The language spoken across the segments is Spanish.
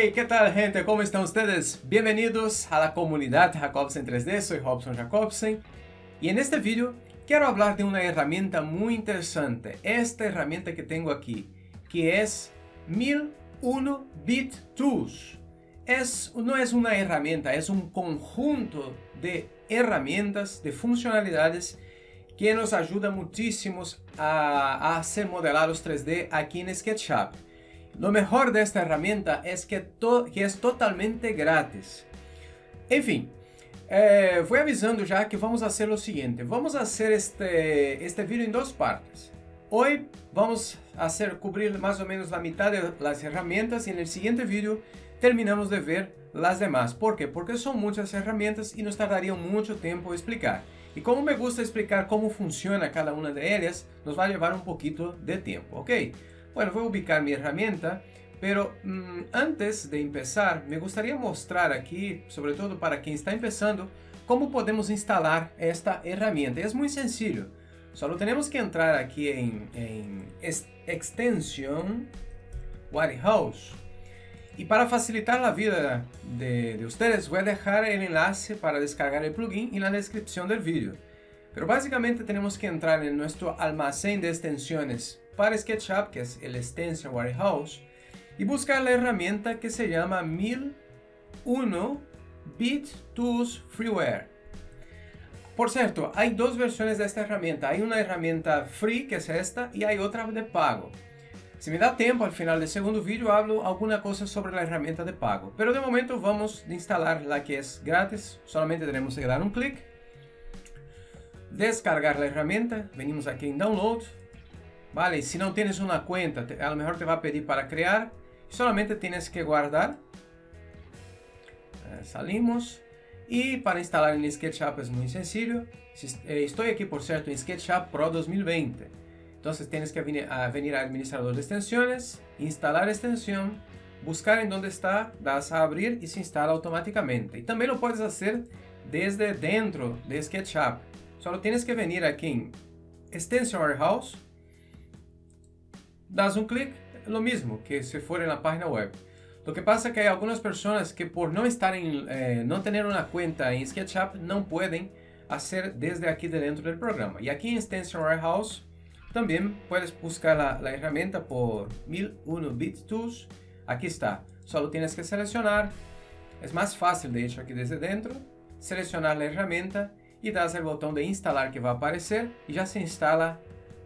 Hey, ¿qué tal gente? ¿Cómo están ustedes? Bienvenidos a la comunidad Jacobsen 3D, soy Robson Jacobsen y en este vídeo quiero hablar de una herramienta muy interesante, esta herramienta que tengo aquí, que es 1001 Bit Tools. Es, no es una herramienta, es un conjunto de herramientas, de funcionalidades que nos ayuda muchísimo a, a hacer modelados 3D aquí en SketchUp. Lo mejor de esta herramienta es que, es totalmente gratis. Enfim, eh, voy avisando ya que vamos a hacer lo siguiente. Vamos a hacer este, este vídeo en dos partes. Hoy vamos a hacer, cubrir más o menos la mitad de las herramientas y en el siguiente vídeo terminamos de ver las demás. ¿Por qué? Porque son muchas herramientas y nos tardaría mucho tiempo explicar. Y como me gusta explicar cómo funciona cada una de ellas, nos va a llevar un poquito de tiempo, ¿ok? Bueno, voy a ubicar mi herramienta, pero mmm, antes de empezar, me gustaría mostrar aquí, sobre todo para quien está empezando, cómo podemos instalar esta herramienta. Es muy sencillo. Solo tenemos que entrar aquí en, en Extension Warehouse. Y para facilitar la vida de, de, ustedes, voy a dejar el enlace para descargar el plugin en la descripción del vídeo. Pero básicamente tenemos que entrar en nuestro almacén de extensiones para SketchUp, que es el Extension Warehouse, y buscar la herramienta que se llama 1001 Bit Tools Freeware. Por cierto, hay dos versiones de esta herramienta. Hay una herramienta free, que es esta, y hay otra de pago. Si me da tiempo, al final del segundo vídeo hablo alguna cosa sobre la herramienta de pago. Pero de momento vamos a instalar la que es gratis. Solamente tenemos que dar un clic. Descargar la herramienta. Venimos aquí en Download. Vale, si no tienes una cuenta, te, a lo mejor te va a pedir para crear. Solamente tienes que guardar. Eh, salimos. Y para instalar en SketchUp es muy sencillo. Eh, estoy aquí, por cierto, en SketchUp Pro 2020. Entonces tienes que venir, a venir al administrador de extensiones, instalar extensión, buscar en dónde está, das a abrir y se instala automáticamente. Y también lo puedes hacer desde dentro de SketchUp. Solo tienes que venir aquí en Extension Warehouse, das un clic, lo mismo que si fuera en la página web. Lo que pasa es que hay algunas personas que por no estar en, eh, no tener una cuenta en SketchUp no pueden hacer desde aquí de dentro del programa. Y aquí en Extension Warehouse también puedes buscar la, la herramienta por 1001 Bit Tools. Aquí está. Solo tienes que seleccionar. Es más fácil de hecho aquí desde dentro. Seleccionar la herramienta y das el botón de instalar que va a aparecer y ya se instala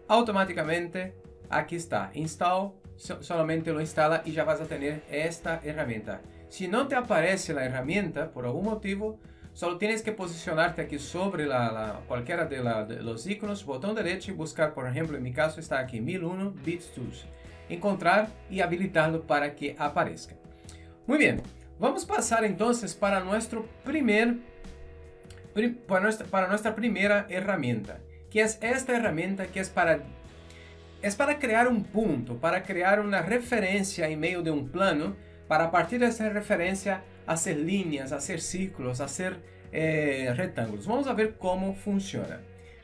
automáticamente. Aquí está. Install. Solamente lo instala y ya vas a tener esta herramienta. Si no te aparece la herramienta por algún motivo, Solo tienes que posicionarte aquí sobre la, cualquiera de, los iconos, botón derecho y buscar, por ejemplo, en mi caso está aquí 1001 Bits Tools. Encontrar y habilitarlo para que aparezca. Muy bien, vamos a pasar entonces para nuestro primer, para nuestra primera herramienta, que es esta herramienta que es para es para crear un punto, para crear una referencia en medio de un plano, para a partir de esa referencia hacer líneas, hacer círculos, hacer eh, rectángulos. Vamos a ver cómo funciona.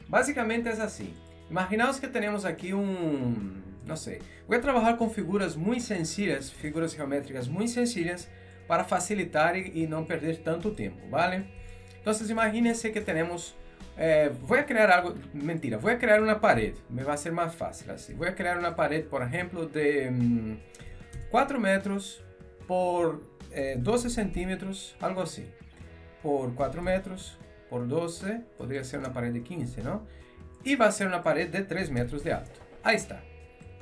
Básicamente es así. Imaginaos que tenemos aquí un, no sé, voy a trabajar con figuras muy sencillas, figuras geométricas muy sencillas para facilitar y, y no perder tanto tiempo, ¿vale? Entonces imagínense que tenemos, eh, voy a crear algo, mentira, voy a crear una pared, me va a ser más fácil así. Voy a crear una pared, por ejemplo, de um, 4 metros por eh, 12 centímetros, algo así, por 4 metros, por 12, podría ser una pared de 15, ¿no? Y va a ser una pared de 3 metros de alto. Ahí está.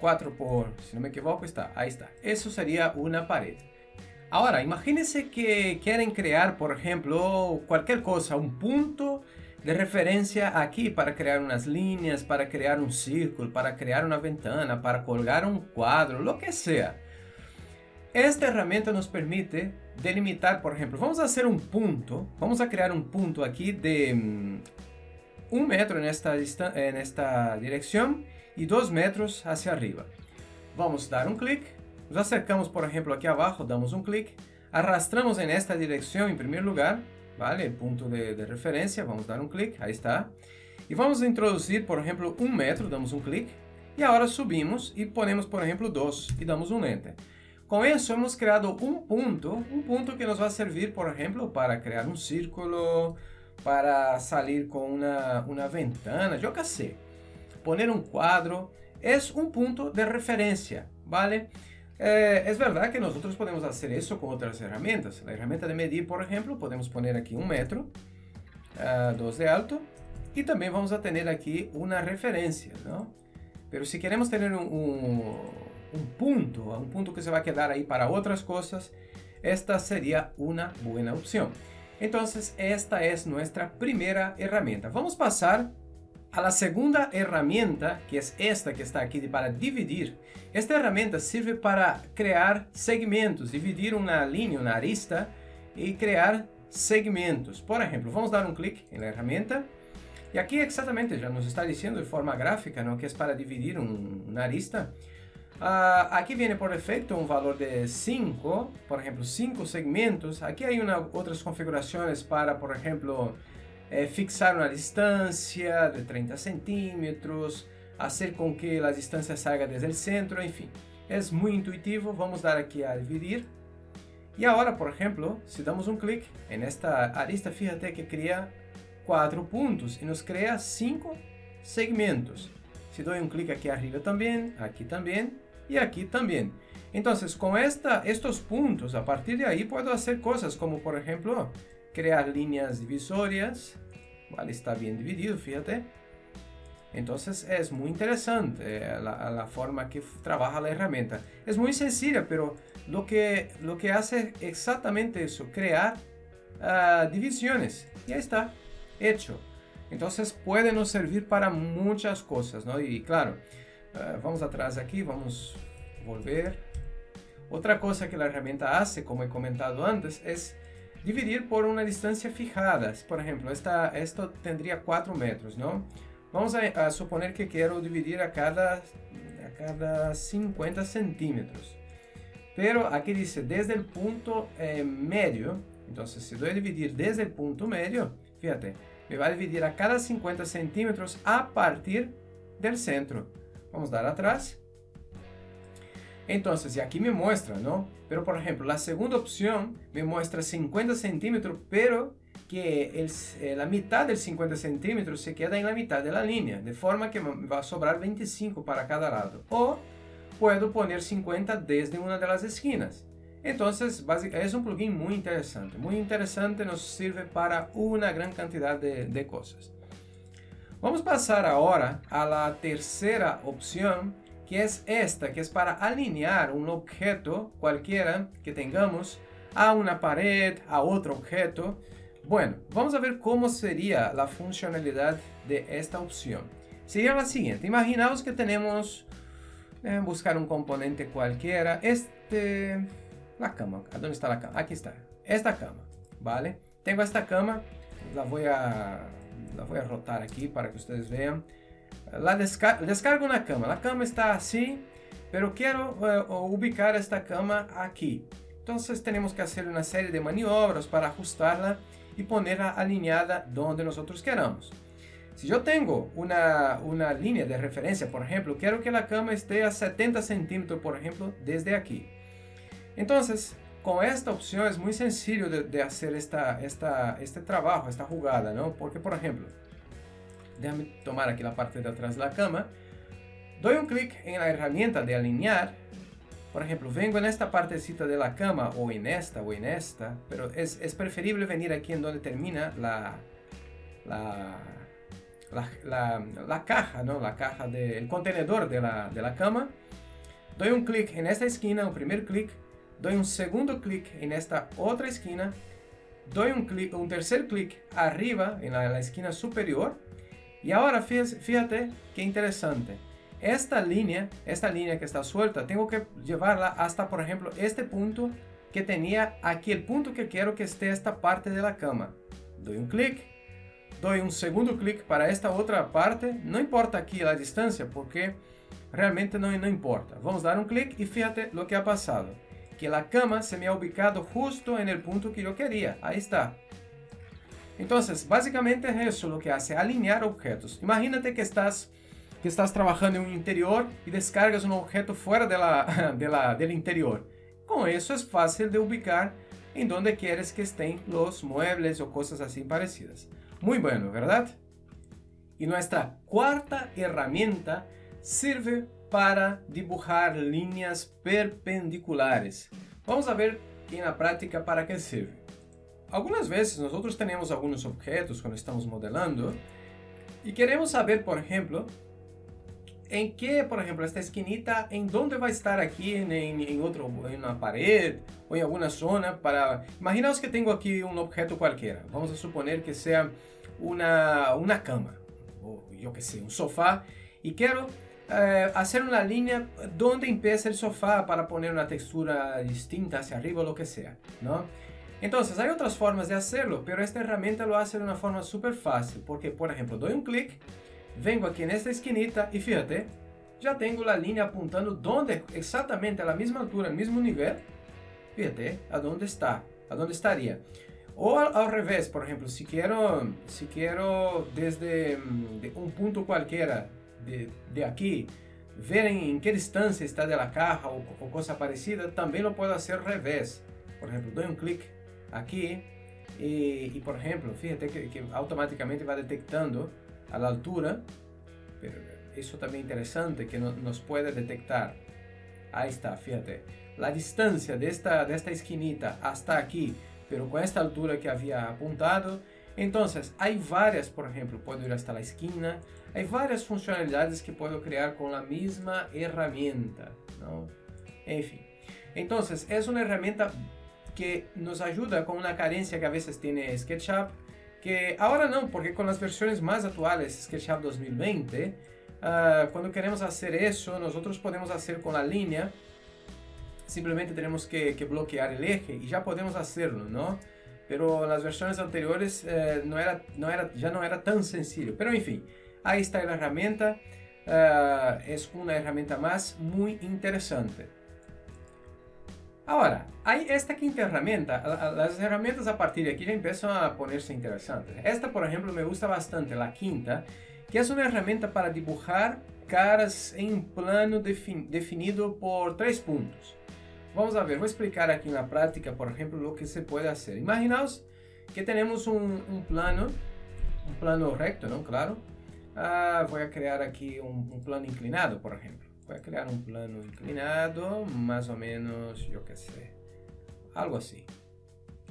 4 por, si no me equivoco, está. Ahí está. Eso sería una pared. Ahora, imagínense que quieren crear, por ejemplo, cualquier cosa, un punto de referencia aquí para crear unas líneas, para crear un círculo, para crear una ventana, para colgar un cuadro, lo que sea. Esta herramienta nos permite delimitar, por ejemplo, vamos a hacer un punto, vamos a crear un punto aquí de um, un metro en esta, dirección y dos metros hacia arriba. Vamos dar un clic, nos acercamos, por ejemplo, aquí abajo, damos un clic, arrastramos en esta dirección en primer lugar, ¿vale? El punto de, de referencia, vamos a dar un clic, ahí está. Y vamos a introducir, por ejemplo, un metro, damos un clic, y ahora subimos y ponemos, por ejemplo, 2 y damos un enter. Con eso hemos creado un punto, un punto que nos va a servir, por ejemplo, para crear un círculo, para salir con una, una ventana, yo qué sé, poner un cuadro. Es un punto de referencia, ¿vale? Eh, es verdad que nosotros podemos hacer eso con otras herramientas. La herramienta de medir, por ejemplo, podemos poner aquí un metro, uh, dos de alto, y también vamos a tener aquí una referencia, ¿no? Pero si queremos tener un, un punto, un punto que se va a quedar ahí para otras cosas, esta sería una buena opción. Entonces, esta es nuestra primera herramienta. Vamos a pasar a la segunda herramienta, que es esta que está aquí para dividir. Esta herramienta sirve para crear segmentos, dividir una línea, una arista y crear segmentos. Por ejemplo, vamos a dar un clic en la herramienta y aquí exactamente ya nos está diciendo de forma gráfica ¿no? que es para dividir un, una arista. Uh, aquí viene por defecto un valor de 5, por ejemplo, 5 segmentos. Aquí hay una, otras configuraciones para, por ejemplo, eh, fixar una distancia de 30 centímetros, hacer con que la distancia salga desde el centro, en fin. Es muy intuitivo, vamos a dar aquí a dividir. Y ahora, por ejemplo, si damos un clic en esta arista, fíjate que crea cuatro puntos y nos crea cinco segmentos. Si doy un clic aquí arriba también, aquí también, y aquí también. Entonces, con esta, estos puntos, a partir de ahí puedo hacer cosas como, por ejemplo, crear líneas divisorias. Vale, está bien dividido, fíjate. Entonces es muy interesante eh, la, la, forma que trabaja la herramienta. Es muy sencilla, pero lo que, lo que hace exactamente eso, crear uh, divisiones. Y ahí está, hecho. Entonces puede nos servir para muchas cosas, ¿no? Y claro, Uh, vamos atrás aqui, vamos volver. Outra coisa que a ferramenta hace, como he comentado antes, é dividir por uma distância fijada. Por exemplo, esta, esto tendría 4 metros, não? Vamos a, a, suponer que quero dividir a cada, a cada 50 centímetros. Pero aqui diz desde o ponto eh, medio. Então, se eu dividir desde o ponto medio, fíjate, me vai dividir a cada 50 centímetros a partir do centro. Vamos dar atrás. Entonces, y aquí me muestra, ¿no? Pero por ejemplo, la segunda opción me muestra 50 centímetros, pero que el, eh, la mitad del 50 centímetros se queda en la mitad de la línea, de forma que va a sobrar 25 para cada lado. O puedo poner 50 desde una de las esquinas. Entonces, es un plugin muy interesante. Muy interesante, nos sirve para una gran cantidad de, de cosas. Vamos pasar ahora a la tercera opción, que es esta, que es para alinear un objeto cualquiera que tengamos a una pared, a otro objeto. Bueno, vamos a ver cómo sería la funcionalidad de esta opción. Sería la siguiente, imaginaos que tenemos, eh, buscar un componente cualquiera, este, la cama, ¿dónde está la cama? Aquí está, esta cama, ¿vale? Tengo esta cama, la voy a la voy a rotar aquí para que ustedes vean. La desca descargo una cama. La cama está así, pero quiero uh, ubicar esta cama aquí. Entonces tenemos que hacer una serie de maniobras para ajustarla y ponerla alineada donde nosotros queramos. Si yo tengo una, una línea de referencia, por ejemplo, quiero que la cama esté a 70 centímetros, por ejemplo, desde aquí. Entonces, con esta opción es muy sencillo de, de hacer esta, esta, este trabajo, esta jugada, ¿no? Porque, por ejemplo, déjame tomar aquí la parte de atrás de la cama, doy un clic en la herramienta de alinear, por ejemplo, vengo en esta partecita de la cama o en esta o en esta, pero es, es preferible venir aquí en donde termina la, la, la, la, la caja, ¿no? La caja del contenedor de la, de la cama. Doy un clic en esta esquina, un primer clic, doy un segundo clic en esta otra esquina, doy un, clic, un tercer clic arriba en la, la, esquina superior y ahora fíjate qué interesante. Esta línea, esta línea que está suelta, tengo que llevarla hasta, por ejemplo, este punto que tenía aquí, el punto que quiero que esté esta parte de la cama. Doy un clic, doy un segundo clic para esta otra parte, no importa aquí la distancia porque realmente no, no importa. Vamos a dar un clic y fíjate lo que ha pasado que la cama se me ha ubicado justo en el punto que yo quería. Ahí está. Entonces, básicamente es eso lo que hace, alinear objetos. Imagínate que estás, que estás trabajando en un interior y descargas un objeto fuera de la, de la, del interior. con eso es fácil de ubicar en donde quieres que estén los muebles o cosas así parecidas. Muy bueno, ¿verdad? Y nuestra cuarta herramienta sirve para dibujar líneas perpendiculares. Vamos a ver en la práctica para qué sirve. Algunas veces nosotros tenemos algunos objetos cuando estamos modelando y queremos saber, por ejemplo, en qué, por ejemplo, esta esquinita, en dónde va a estar aquí, en, otro, en una pared o en alguna zona para... Imaginaos que tengo aquí un objeto cualquiera. Vamos a suponer que sea una, una cama, o yo que sé, un sofá, y quiero eh, hacer una línea donde empieza el sofá para poner una textura distinta hacia arriba o lo que sea, ¿no? Entonces, hay otras formas de hacerlo, pero esta herramienta lo hace de una forma súper fácil, porque, por ejemplo, doy un clic, vengo aquí en esta esquinita y fíjate, ya tengo la línea apuntando donde, exactamente a la misma altura, al mismo nivel, fíjate, a dónde está, a dónde estaría. O al, revés, por ejemplo, si quiero, si quiero desde mm, un punto cualquiera de, de ver en, qué distancia está de la caja o, o, cosa parecida, también lo puedo hacer al revés. Por ejemplo, doy un clic aquí y, por ejemplo, fíjate que, automáticamente va detectando a la altura, pero eso también es interesante que no, nos puede detectar. Ahí está, fíjate, la distancia de esta, de esta esquinita hasta aquí pero con esta altura que había apuntado. Entonces, hay varias, por ejemplo, puedo ir hasta la esquina, hay varias funcionalidades que puedo crear con la misma herramienta, ¿no? En fin, entonces es una herramienta que nos ayuda con una carencia que a veces tiene SketchUp, que ahora no, porque con las versiones más actuales, SketchUp 2020, uh, cuando queremos hacer eso, nosotros podemos hacer con la línea simplemente tenemos que, bloquear el eje y ya podemos hacerlo, ¿no? Pero en las anteriores eh, no era, no era, ya no era tan sencillo. Pero en fin, ahí está la herramienta. Eh, es una herramienta más. Ahora, hay esta quinta herramienta. Las herramientas a partir de aquí ya empiezan a ponerse interesantes. Esta, por ejemplo, me gusta bastante, la quinta, que es una herramienta para dibujar caras en plano definido por tres puntos. Vamos a ver, voy a explicar aquí en la práctica, por ejemplo, lo que se puede hacer. Imaginaos que tenemos un, un plano, un plano recto, ¿no? Claro. Ah, voy a crear aquí un, un, plano inclinado, por ejemplo. Voy a crear un plano inclinado, más o menos, yo qué sé, algo así.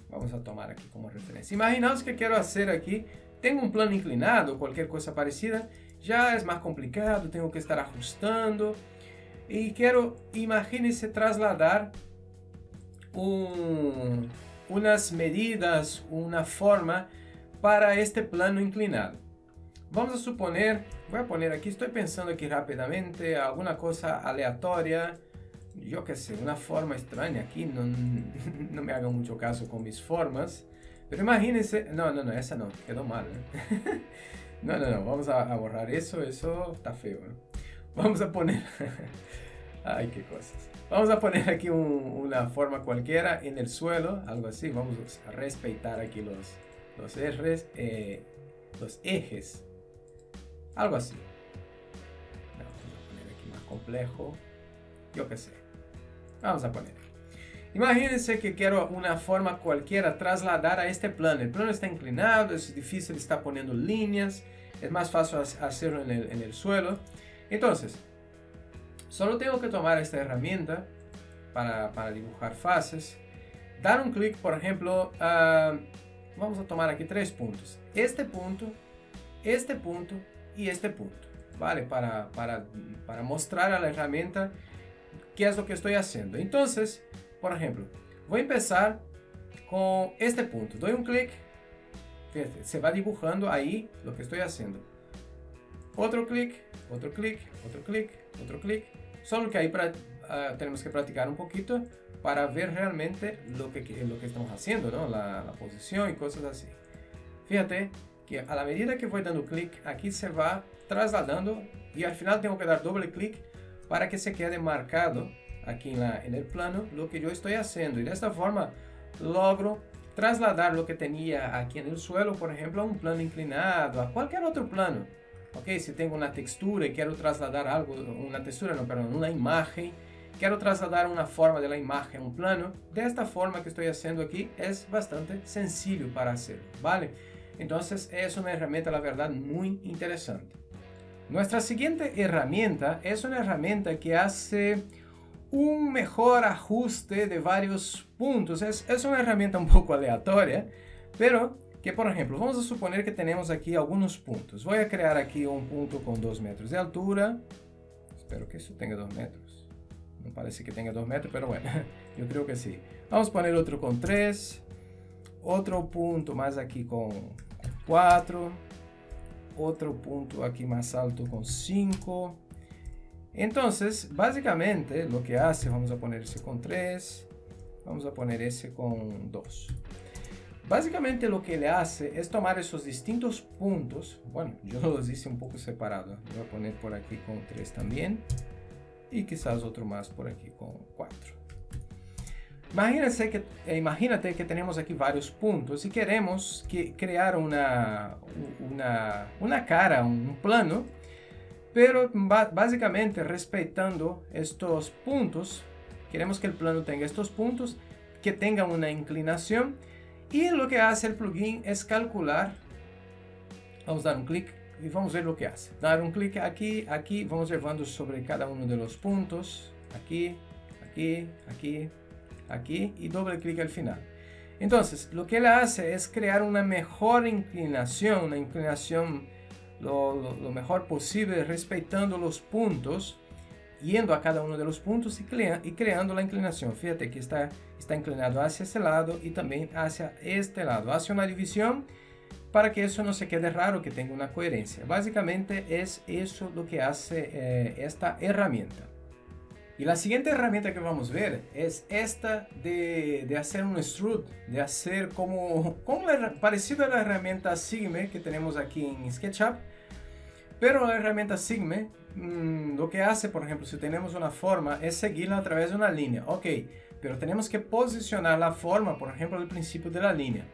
Vamos a tomar aquí como referencia. Imaginaos que quiero hacer aquí, tengo un plano inclinado, cualquier cosa parecida, ya es más complicado, tengo que estar ajustando y quiero, imagínense, trasladar un, unas medidas, una forma para este plano inclinado. Vamos a suponer, voy a poner aquí, estoy pensando aquí rápidamente, alguna cosa aleatoria, yo qué sé, una forma extraña aquí, no, no me hagan mucho caso con mis formas, pero imagínense, no, no, no, esa no, quedó mal. ¿eh? no, no, no, vamos a, borrar eso, eso está feo. ¿no? Vamos a poner... Ay, qué cosas. Vamos a poner aquí un, una forma cualquiera en el suelo, algo así. Vamos a respetar aquí los, los, eh, los ejes. Algo así. Vamos a poner aquí más complejo. Yo qué sé. Vamos a poner. Imagínense que quiero una forma cualquiera trasladar a este plano. El plano está inclinado, es difícil estar poniendo líneas. Es más fácil hacerlo en el, suelo. Entonces, Solo tengo que tomar esta herramienta para, dibujar fases, dar un clic, por ejemplo, vamos a tomar aquí tres puntos. Este punto, este punto y este punto, ¿vale? Para, para, para mostrar a la herramienta qué es lo que estoy haciendo. Entonces, por ejemplo, voy a empezar con este punto. Doy un clic, se va dibujando ahí lo que estoy haciendo. Otro clic, otro clic, otro clic, otro clic. Solo que ahí uh, tenemos que practicar un poquito para ver realmente lo que, lo que estamos haciendo, ¿no? La, la, posición y cosas así. Fíjate que a la medida que voy dando clic, aquí se va trasladando y al final tengo que dar doble clic para que se quede marcado aquí en, la, en el plano lo que yo estoy haciendo. Y de esta forma logro trasladar lo que tenía aquí en el suelo, por ejemplo, a un plano inclinado, a cualquier otro plano. Ok, si tengo una textura y quiero trasladar algo, una textura, no, perdón, una imagen quiero trasladar una forma de la imagen, un plano, de esta forma que estoy haciendo aquí es bastante sencillo para hacer, ¿vale? Entonces es una herramienta, la verdad, muy interesante. Nuestra siguiente herramienta es una herramienta que hace un mejor ajuste de varios puntos. Es, es una herramienta un poco aleatoria, pero que, por ejemplo, vamos a suponer que tenemos aquí algunos puntos. Voy a crear aquí un punto con 2 metros de altura. Espero que eso tenga 2 metros. No parece que tenga 2 metros, pero bueno, yo creo que sí. Vamos a poner otro con 3. Otro punto más aquí con 4. Otro punto aquí más alto con 5. Entonces, básicamente lo que hace, vamos a poner ese con 3. Vamos a poner ese con 2. Básicamente lo que le hace es tomar esos distintos puntos, bueno, yo los hice un poco separado, voy a poner por aquí con 3 también y quizás otro más por aquí con 4. Imagínate que, eh, imagínate que tenemos aquí varios puntos y queremos que crear una, una, una cara, un plano, pero básicamente respetando estos puntos, queremos que el plano tenga estos puntos, que tenga una inclinación y lo que hace el plugin es calcular. Vamos a dar un clic y vamos a ver lo que hace. Dar un clic aquí, aquí, vamos llevando sobre cada uno de los puntos. Aquí, aquí, aquí, aquí y doble clic al final. Entonces, lo que él hace es crear una mejor inclinación, una inclinación lo, lo mejor posible, respetando los puntos yendo a cada uno de los puntos y, crea, y creando la inclinación. Fíjate que está, está inclinado hacia ese lado y también hacia este lado. Hace una división para que eso no se quede raro, que tenga una coherencia. Básicamente es eso lo que hace eh, esta herramienta. Y la siguiente herramienta que vamos a ver es esta de, de hacer un extrude, de hacer como, como parecido a la herramienta Sigme que tenemos aquí en SketchUp, pero la herramienta Sigme Mm, lo que hace, por ejemplo, si tenemos una forma, es seguirla a través de una línea. Ok, pero tenemos que posicionar la forma, por ejemplo, al principio de la línea.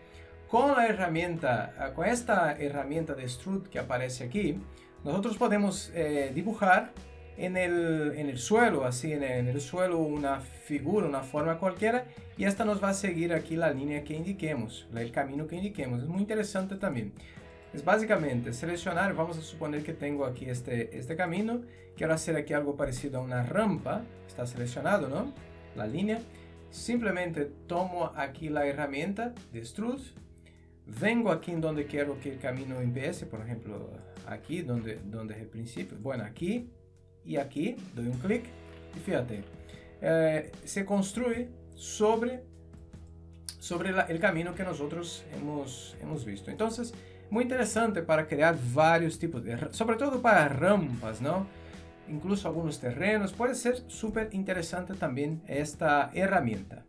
Con la herramienta, ah, con esta herramienta de extrude que aparece aquí, nosotros podemos eh, dibujar en el, en el, suelo, así en el, en el, suelo una figura, una forma cualquiera, y esta nos va a seguir aquí la línea que indiquemos, el camino que indiquemos. Es muy interesante también. Es básicamente seleccionar, vamos a suponer que tengo aquí este, este camino, quiero hacer aquí algo parecido a una rampa, está seleccionado, ¿no? La línea. Simplemente tomo aquí la herramienta de extrude, vengo aquí en donde quiero que el camino empiece, por ejemplo, aquí donde, donde es el principio, bueno, aquí y aquí, doy un clic y fíjate, eh, se construye sobre, sobre el camino que nosotros hemos, hemos visto. Entonces, muy interesante para crear varios tipos de, sobre todo para rampas, ¿no? Incluso algunos terrenos, puede ser súper interesante también esta herramienta.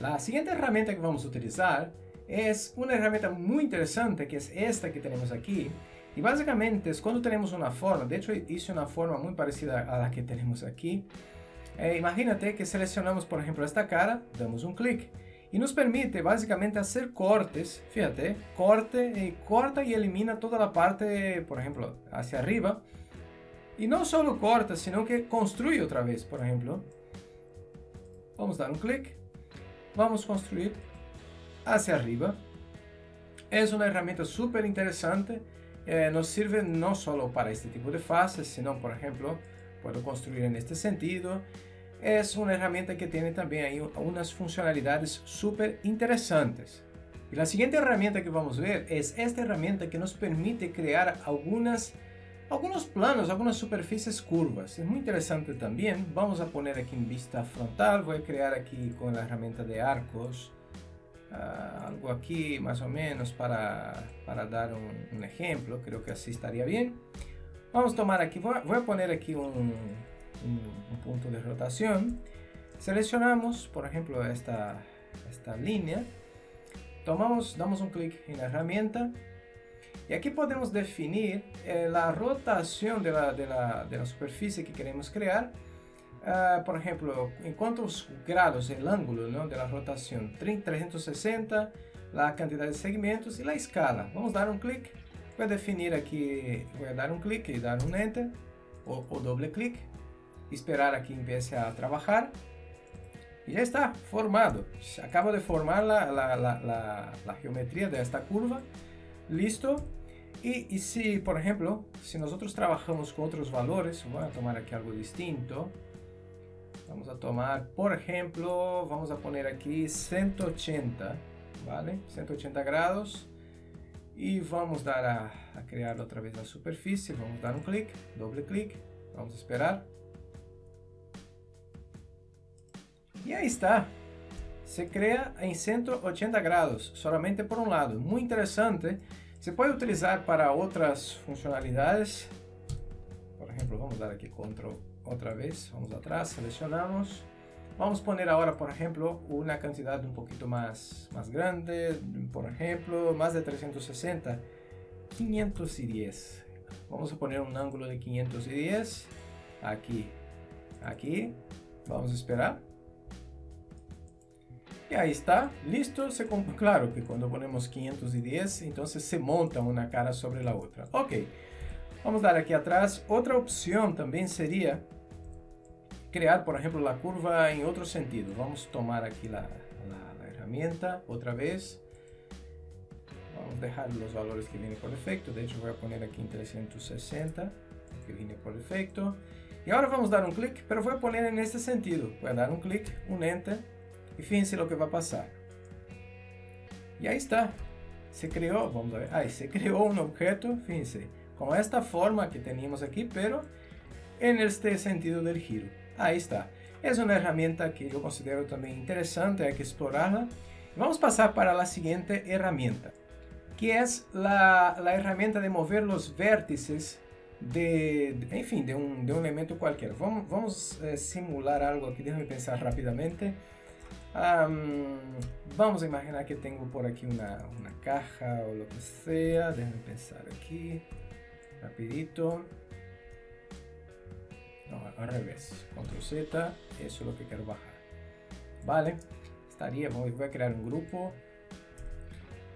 La siguiente herramienta que vamos a utilizar es una herramienta muy interesante que es esta que tenemos aquí. Y básicamente es cuando tenemos una forma, de hecho hice una forma muy parecida a la que tenemos aquí. Eh, imagínate que seleccionamos por ejemplo esta cara, damos un clic y nos permite básicamente hacer cortes, fíjate, corte, y corta y elimina toda la parte, por ejemplo, hacia arriba. Y no solo corta, sino que construye otra vez, por ejemplo. Vamos a dar un clic, vamos a construir hacia arriba. Es una herramienta súper interesante, eh, nos sirve no solo para este tipo de fases, sino, por ejemplo, puedo construir en este sentido, es una herramienta que tiene también ahí unas funcionalidades súper interesantes. Y la siguiente herramienta que vamos a ver es esta herramienta que nos permite crear algunas, algunos planos, algunas superficies curvas. Es muy interesante también. Vamos a poner aquí en vista frontal. Voy a crear aquí con la herramienta de arcos. Uh, algo aquí más o menos para, para dar un, ejemplo. Creo que así estaría bien. Vamos a tomar aquí, voy a, poner aquí un, un, punto de rotación. Seleccionamos, por ejemplo, esta, esta línea. Tomamos, damos un clic en la herramienta y aquí podemos definir eh, la rotación de la, de, la, de la, superficie que queremos crear. Uh, por ejemplo, en cuántos grados el ángulo ¿no? de la rotación, 360, la cantidad de segmentos y la escala. Vamos a dar un clic, voy a definir aquí, voy a dar un clic y dar un enter o, doble clic esperar a que empiece a trabajar. Y ya está, formado. Acabo de formar la geometría de esta curva. Listo. Y, y, si, por ejemplo, si nosotros trabajamos con otros valores, voy a tomar aquí algo distinto. Vamos a tomar, por ejemplo, vamos a poner aquí 180, ¿vale? 180 grados. Y vamos dar a, a crear otra vez la superficie. Vamos a dar un clic, doble clic. Vamos a esperar. Y ahí está. Se crea en 180 grados, solamente por un lado. Muy interesante. Se puede utilizar para otras funcionalidades. Por ejemplo, vamos dar aquí control otra vez. Vamos atrás, seleccionamos. Vamos a poner ahora, por ejemplo, una cantidad un poquito más, más grande. Por ejemplo, más de 360. 510. Vamos a poner un ángulo de 510. Aquí. Aquí. Vamos a esperar. Y ahí está, listo. Se claro que cuando ponemos 510, entonces se monta una cara sobre la otra. Ok, vamos a dar aquí atrás. Otra opción también sería crear, por ejemplo, la curva en otro sentido. Vamos a tomar aquí la, la, la herramienta otra vez. Vamos a dejar los valores que vienen por defecto. De hecho, voy a poner aquí en 360, que viene por defecto. Y ahora vamos a dar un clic, pero voy a poner en este sentido. Voy a dar un clic, un enter y fíjense lo que va a pasar. Y ahí está. Se creó, vamos a ver, ahí se creó un objeto, fíjense, con esta forma que teníamos aquí, pero en este sentido del giro. Ahí está. Es una herramienta que yo considero también interesante, hay que explorarla. Vamos a pasar para la siguiente herramienta, que es la, herramienta de mover los vértices de, de en fin, de un, de un elemento cualquiera. Vamos, vamos a eh, simular algo aquí, déjame pensar rápidamente. Um, vamos a imaginar que tengo por aquí una, una, caja o lo que sea. Déjenme pensar aquí. Rapidito. No, al revés. Control Z. Eso es lo que quiero bajar. Vale. Estaría, voy a crear un grupo.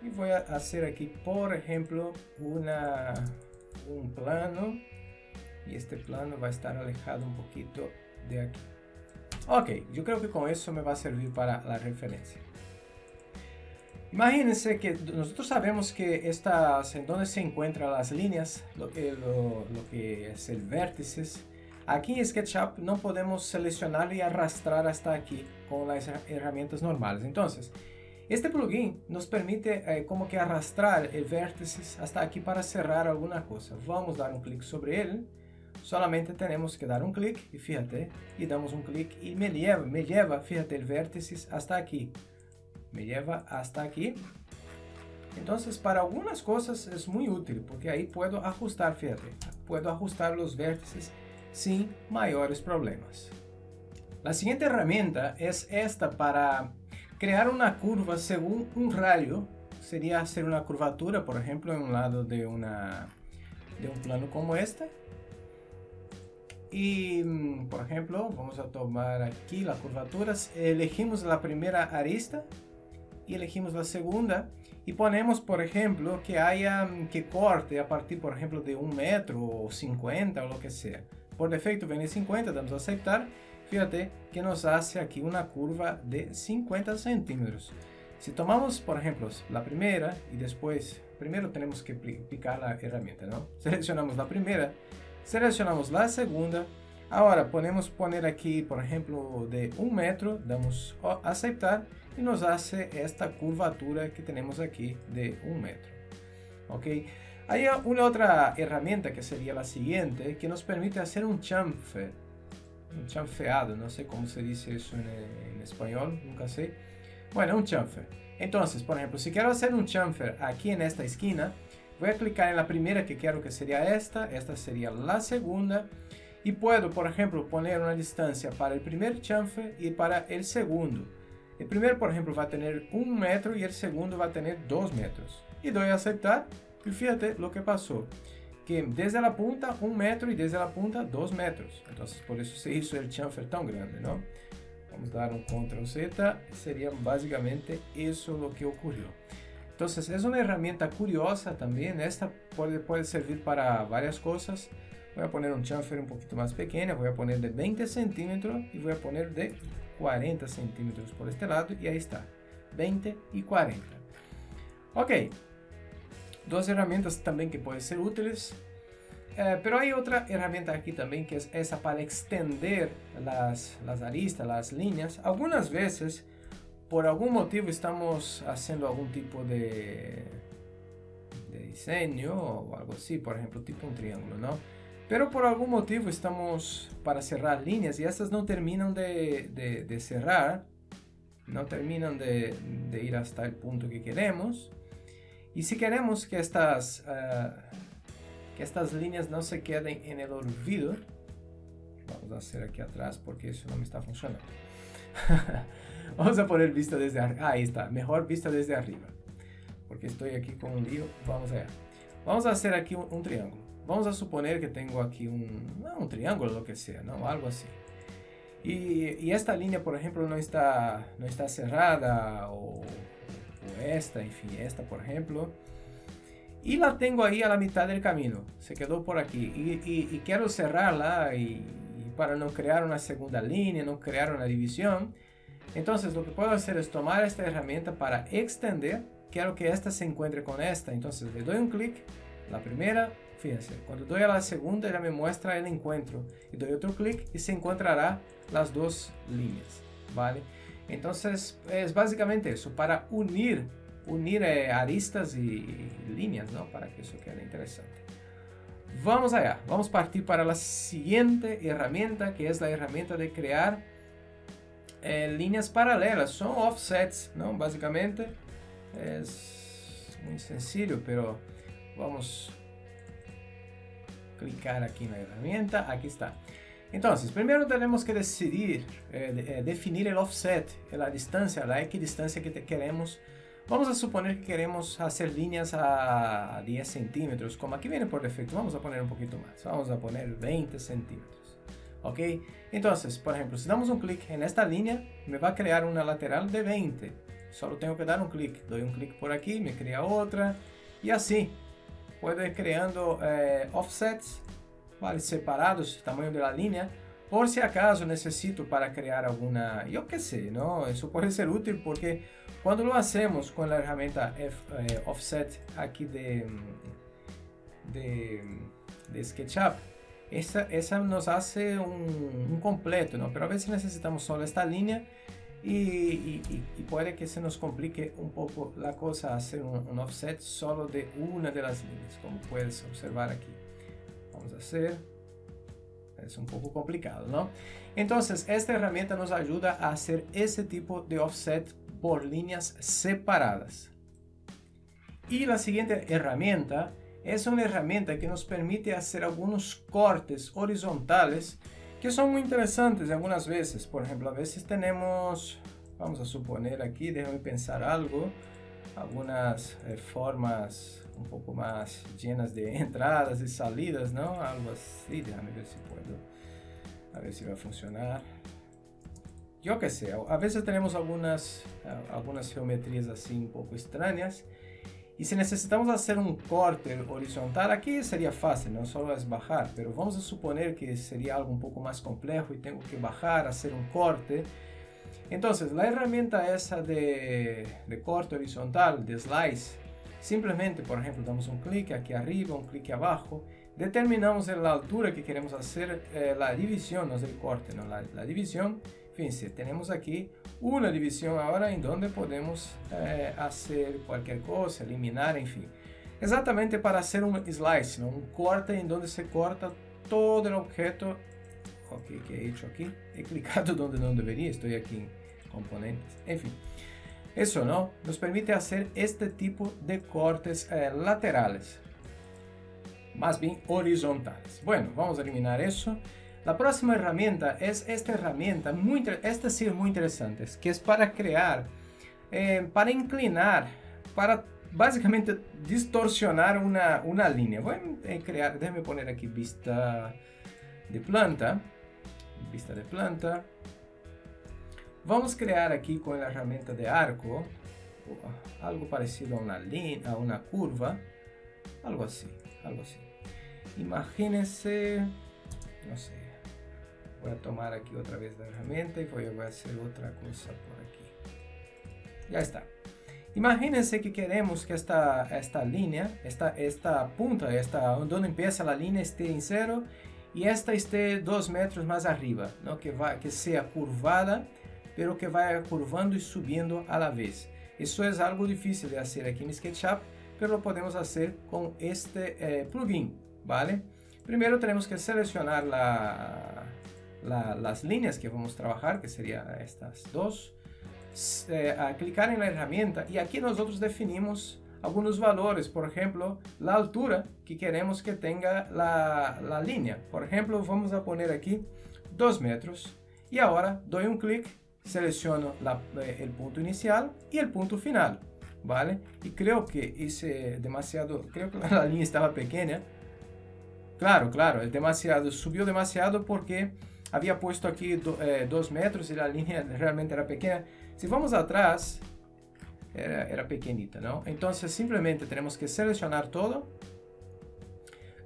Y voy a hacer aquí, por ejemplo, una, un plano. Y este plano va a estar alejado un poquito de aquí. Ok, yo creo que con eso me va a servir para la referencia. Imagínense que nosotros sabemos que estas, en donde se encuentran las líneas, lo lo, lo que es el vértices, aquí en SketchUp no podemos seleccionar y arrastrar hasta aquí con las herramientas normales. Entonces, este plugin nos permite eh, como que arrastrar el vértice hasta aquí para cerrar alguna cosa. Vamos a dar un clic sobre él solamente tenemos que dar un clic y fíjate, y damos un clic y me lleva, me lleva, fíjate, el vértice hasta aquí. Me lleva hasta aquí. Entonces, para algunas cosas es muy útil, porque ahí puedo ajustar, fíjate, puedo ajustar los vértices sin mayores problemas. La siguiente herramienta es esta para crear una curva según un radio. Sería hacer una curvatura, por ejemplo, en un lado de, una, de un plano como este y, mm, por ejemplo, vamos a tomar aquí las curvaturas. Elegimos la primera arista y elegimos la segunda. Y ponemos, por ejemplo, que haya mm, que corte a partir, por ejemplo, de un metro o 50 o lo que sea. Por defecto viene 50, damos a aceptar. Fíjate que nos hace aquí una curva de 50 centímetros. Si tomamos, por ejemplo, la primera y después, primero tenemos que picar la herramienta, ¿no? Seleccionamos la primera Seleccionamos la segunda. Ahora podemos poner aquí, por ejemplo, de un metro. Damos a aceptar y nos hace esta curvatura que tenemos aquí de un metro. ¿Ok? Hay una otra herramienta que sería la siguiente, que nos permite hacer un chamfer. Un chamfeado, no sé cómo se dice eso en, en español, nunca sé. Bueno, un chamfer. Entonces, por ejemplo, si quiero hacer un chamfer aquí en esta esquina, Voy a clicar en la primera que quiero que sería esta, esta sería la segunda. Y puedo, por ejemplo, poner una distancia para el primer chanfer y para el segundo. El primero, por ejemplo, va a tener un metro y el segundo va a tener dos metros. Y doy a aceptar y fíjate lo que pasó. Que desde la punta un metro y desde la punta dos metros. Entonces por eso se hizo el chanfer tan grande, ¿no? Vamos a dar un control Z. Sería básicamente eso lo que ocurrió. Entonces es una herramienta curiosa también. Esta puede, puede servir para varias cosas. voy a poner un chamfer un poquito más pequeño, voy a poner de 20 centímetros y voy a poner de 40 centímetros por este lado y ahí está, 20 y 40. Ok, dos herramientas también que pueden ser útiles, eh, pero hay otra herramienta aquí también que es esa para extender las, las aristas, las líneas. Algunas veces, por algún motivo, estamos haciendo algún tipo de, de diseño o algo así, por ejemplo, tipo un triángulo, ¿no? Pero por algún motivo estamos para cerrar líneas y estas no terminan de, de, cerrar, no terminan de, de, ir hasta el punto que queremos. Y si queremos que estas, uh, que estas líneas no se queden en el olvido, vamos a aquí atrás porque no me está funcionando. vamos a poner vista desde arriba. ahí está, mejor vista desde arriba. Porque estoy aquí con un lío. Vamos allá. Vamos a hacer aquí un, un triángulo. Vamos a suponer que tengo aquí un, un triángulo, lo que sea, ¿no? Algo así. Y, y, esta línea, por ejemplo, no está, no está cerrada o, o, esta, en fin, esta, por ejemplo. Y la tengo ahí a la mitad del camino. Se quedó por aquí. Y, y, y quiero cerrarla y, para no crear una segunda línea, no crear una división. Entonces lo que puedo hacer es tomar esta herramienta para extender. Quiero que esta se encuentre con esta. Entonces le doy un clic. La primera, Fíjense, cuando doy a la segunda ya me muestra el encuentro y doy otro clic y se encontrará las dos líneas, ¿vale? Entonces es básicamente eso, para unir, unir eh, aristas y líneas, ¿no? Para que eso quede interesante. Vamos allá, vamos a partir para la siguiente herramienta, que es la herramienta de crear eh, líneas paralelas, son offsets, ¿no? Básicamente es muy sencillo, pero vamos clicar aquí en la herramienta, aquí está. Entonces, primero tenemos que decidir, eh, eh, definir el offset, la distancia, la equidistancia que queremos. Vamos a suponer que queremos hacer líneas a 10 centímetros, como aquí viene por defecto, vamos a poner un poquito más, vamos a poner 20 centímetros. ¿Ok? Entonces, por ejemplo, si damos un clic en esta línea, me va a crear una lateral de 20. Solo tengo que dar un clic, doy un clic por aquí, me crea otra, y así puedo ir creando eh, offsets ¿vale? separados, tamaño de la línea, por si acaso necesito para crear alguna, yo qué sé, ¿no? Eso puede ser útil porque cuando lo hacemos con la herramienta eh, offset aquí de, de, de SketchUp, esa, esa nos hace un, completo, ¿no? Pero a veces necesitamos solo esta línea y, puede que se nos complique un poco la cosa hacer un, offset solo de una de las líneas, como puedes observar aquí. Hacer, es un poco complicado, ¿no? Entonces, esta herramienta nos ayuda a hacer ese tipo de offset por líneas separadas. Y la siguiente herramienta es una herramienta que nos permite hacer algunos cortes horizontales que son muy interesantes algunas veces. Por ejemplo, a veces tenemos, vamos a suponer aquí, déjame pensar algo, algunas eh, formas un poco más llenas de entradas y salidas, ¿no? Algo así, déjame ver si puedo, a ver si va a funcionar. Yo qué sé, a veces tenemos algunas, algunas geometrías así un poco extrañas y si necesitamos hacer un corte horizontal, aquí sería fácil, no solo es bajar, vamos a suponer que sería algo un poco más complejo y tengo que bajar, hacer un corte. Entonces, la herramienta esa de, de corte horizontal, de slice, simplemente, por ejemplo, damos un clic aquí arriba, un clic abajo, determinamos la altura que queremos hacer eh, la división, no es el corte, no, la, la división Fíjense, tenemos aquí una división ahora en donde podemos eh, hacer cualquier cosa, eliminar, en fin. Exactamente para hacer un slice, ¿no? un corte en donde se corta todo el objeto. Ok, que he hecho aquí? He clicado donde no debería, estoy aquí en componentes. En fin, eso no nos permite hacer este tipo de cortes eh, laterales, más bien horizontales. Bueno, vamos a eliminar eso. La próxima herramienta es esta herramienta, muy esta sí es muy interesante, que es para crear, eh, para inclinar, para básicamente distorsionar una, una línea. Voy a eh, crear, déjame poner aquí vista de planta, vista de planta. Vamos a crear aquí con la herramienta de arco, algo parecido a una línea, a una curva, algo así, algo así. Imagínense, no sé, voy a tomar aquí otra vez la herramienta y voy a hacer otra cosa por aquí. Ya está. Imagínense que queremos que esta, esta línea, esta, esta punta, esta, donde empieza la línea esté en cero y esta esté dos metros más arriba, ¿no? que, va, que sea curvada, pero que vaya curvando y subiendo a la vez. Eso es algo difícil de hacer aquí en SketchUp, pero lo podemos hacer con este eh, plugin, ¿vale? Primero tenemos que seleccionar la, la, las líneas que vamos a trabajar, que serían estas dos. Eh, a clicar en la herramienta y aquí nosotros definimos algunos valores, por ejemplo, la altura que queremos que tenga la, la línea. Por ejemplo, vamos a poner aquí 2 metros y ahora doy un clic, selecciono la, eh, el punto inicial y el punto final, ¿vale? Y creo que hice demasiado, creo que la línea estaba pequeña. Claro, claro, es demasiado, subió demasiado porque había puesto aquí 2 eh, metros y la línea realmente era pequeña. Si vamos atrás, era, era pequeñita, ¿no? Entonces simplemente tenemos que seleccionar todo,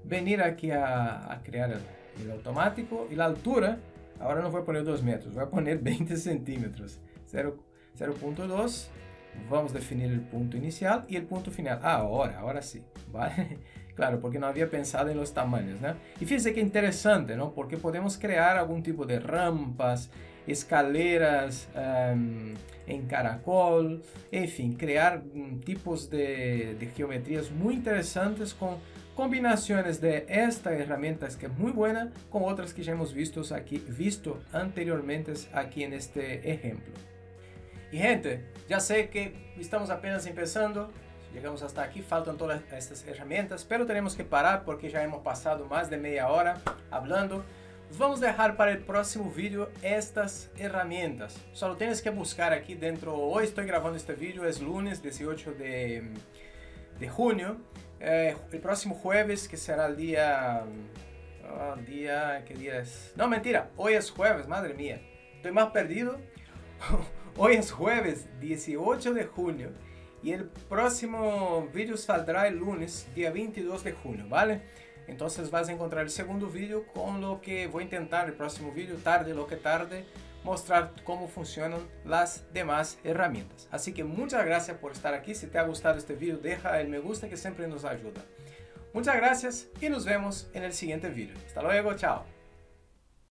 venir aquí a, a crear el, el, automático y la altura, ahora no voy a poner 2 metros, voy a poner 20 centímetros, 0.2, vamos a definir el punto inicial y el punto final. Ah, ahora, ahora sí, ¿vale? Claro, porque no había pensado en los tamaños, ¿no? Y fíjense que interesante, ¿no? Porque podemos crear algún tipo de rampas, escaleras um, en caracol, enfim, criar um, tipos de, de, geometrías muy interesantes con combinaciones de esta herramienta que es muy buena con otras que ya hemos visto aquí, visto anteriormente aquí en este ejemplo. Y gente, ya sé que estamos apenas empezando, llegamos hasta aquí, faltan todas estas herramientas, pero tenemos que parar porque ya hemos pasado más de media hora hablando. Vamos dejar para el próximo vídeo estas herramientas. Solo tienes que buscar aquí dentro, hoy estoy grabando este vídeo, es lunes 18 de, de junio. Eh, el próximo jueves, que será el día... Oh, día, ¿qué día es? No, mentira, hoy es jueves, madre mía. Estoy más perdido. hoy es jueves 18 de junio. Y el próximo vídeo saldrá el lunes, día 22 de junio, ¿vale? Entonces vas a encontrar el segundo vídeo con lo que voy a intentar el próximo vídeo, tarde lo que tarde, mostrar cómo funcionan las demás herramientas. Así que muchas gracias por estar aquí. Si te ha gustado este vídeo, deja el me gusta que siempre nos ayuda. Muchas gracias y nos vemos en el siguiente vídeo. Hasta luego, chao.